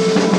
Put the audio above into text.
Bye.